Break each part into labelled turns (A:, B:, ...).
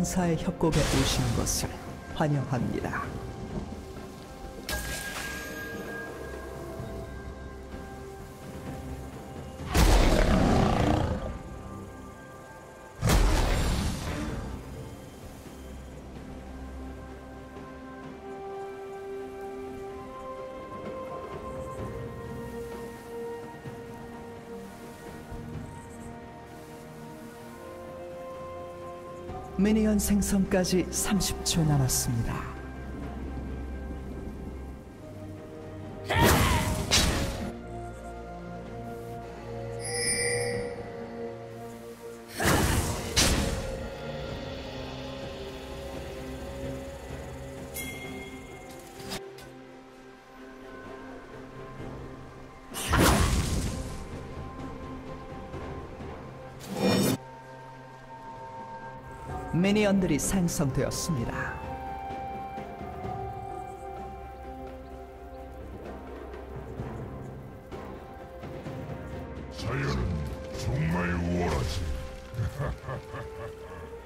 A: 소환사의 협곡에 오신 것을 환영합니다. 미니언 생성까지 30초 남았습니다. 미니언들이 생성되었습니다.
B: 자연은 정말 우월하지.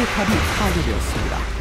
A: 포탑이 파괴되었습니다.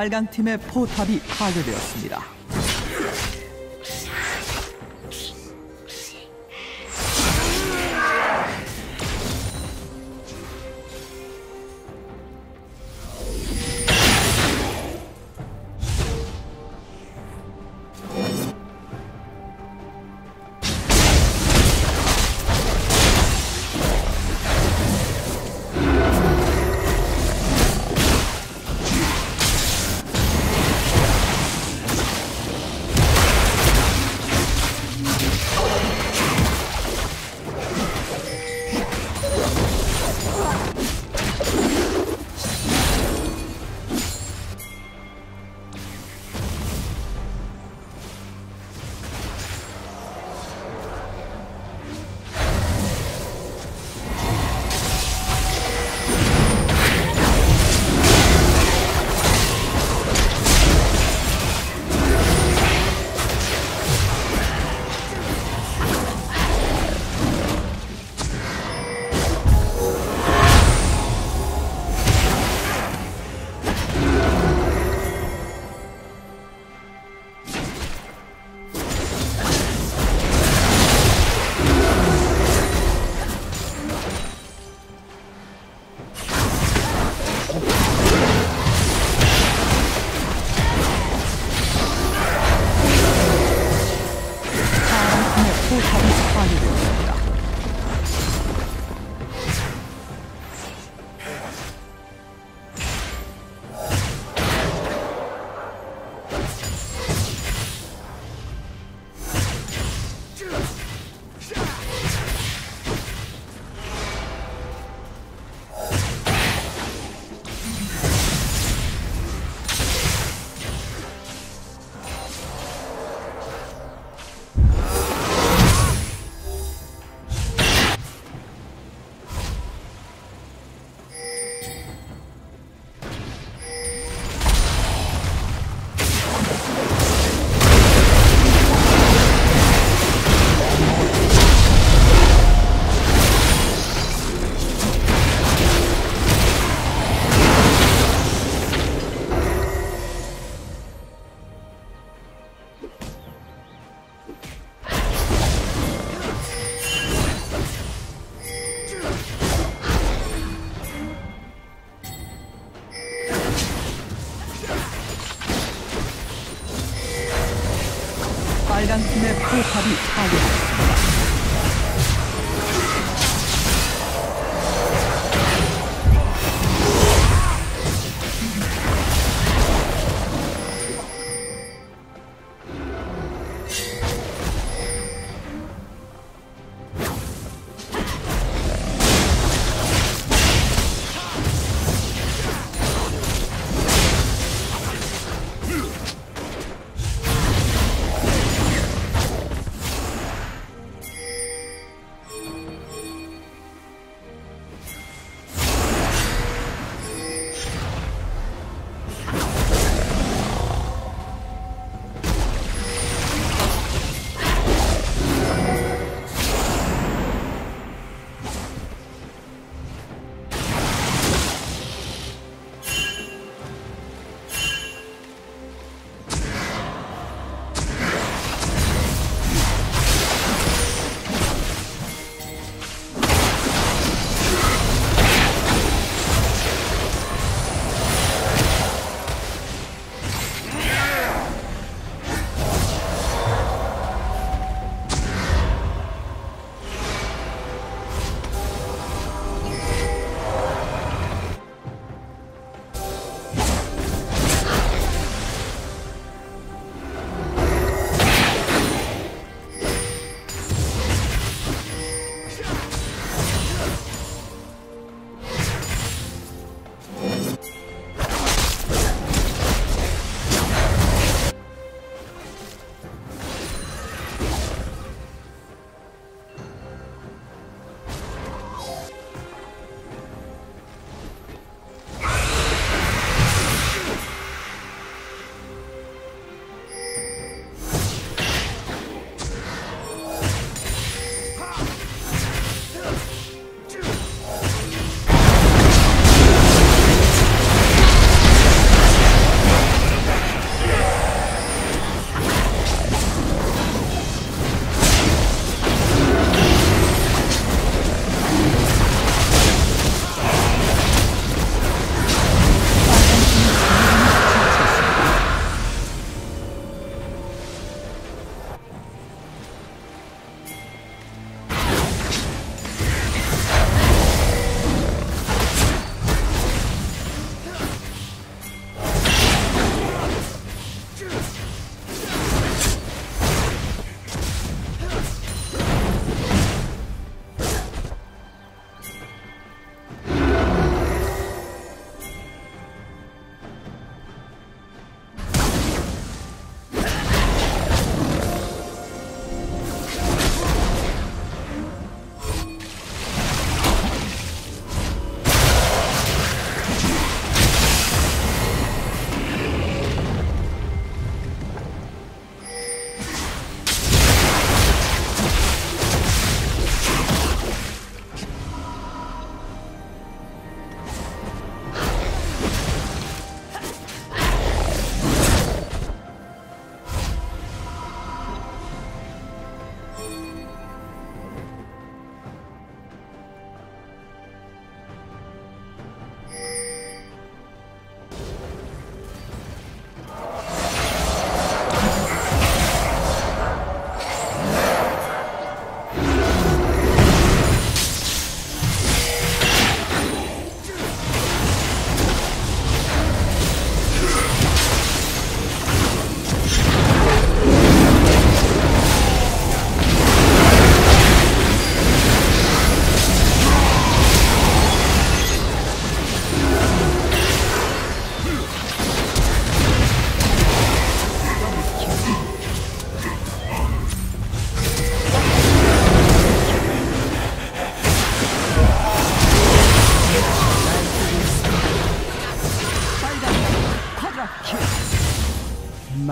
A: 빨강 팀의 포탑이 파괴되었습니다.